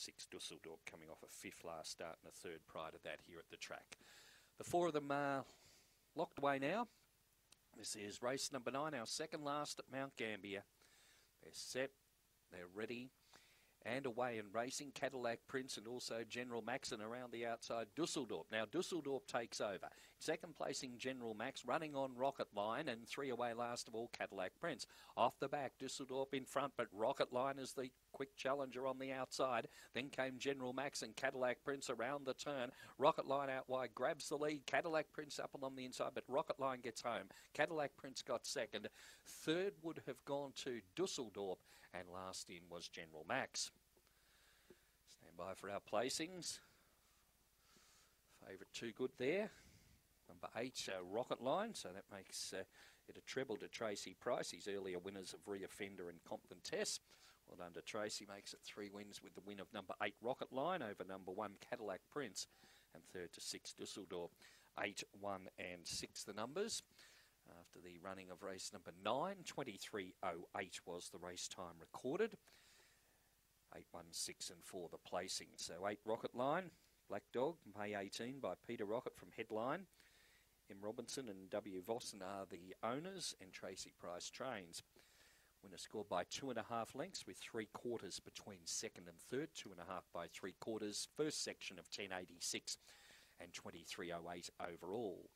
Six Dusseldorp coming off a fifth last start and a third prior to that here at the track. The four of them are locked away now. This is race number nine, our second last at Mount Gambier. They're set, they're ready, and away in racing. Cadillac Prince and also General Max Maxon around the outside. Dusseldorp. Now Dusseldorp takes over. Second placing General Max running on Rocket Line and three away last of all Cadillac Prince. Off the back, Dusseldorp in front, but Rocket Line is the quick challenger on the outside. Then came General Max and Cadillac Prince around the turn. Rocket Line out wide grabs the lead. Cadillac Prince up along the inside, but Rocket Line gets home. Cadillac Prince got second. Third would have gone to Dusseldorp, and last in was General Max. By for our placings. Favourite too good there. Number eight, uh, Rocket Line, so that makes uh, it a treble to Tracy Price. He's earlier winners of Reoffender and Compton Test. Well done to Tracy, makes it three wins with the win of number eight, Rocket Line, over number one, Cadillac Prince, and third to six, Dusseldorp. Eight, one, and six, the numbers. After the running of race number nine, 23.08 was the race time recorded. 8, 1, 6 and 4 the placing. So 8 Rocket Line, Black Dog, May 18 by Peter Rocket from Headline. M. Robinson and W. Vossen are the owners and Tracy Price trains. Winner scored by two and a half lengths with three quarters between second and third, two and a half by three quarters, first section of 1086 and 2308 overall.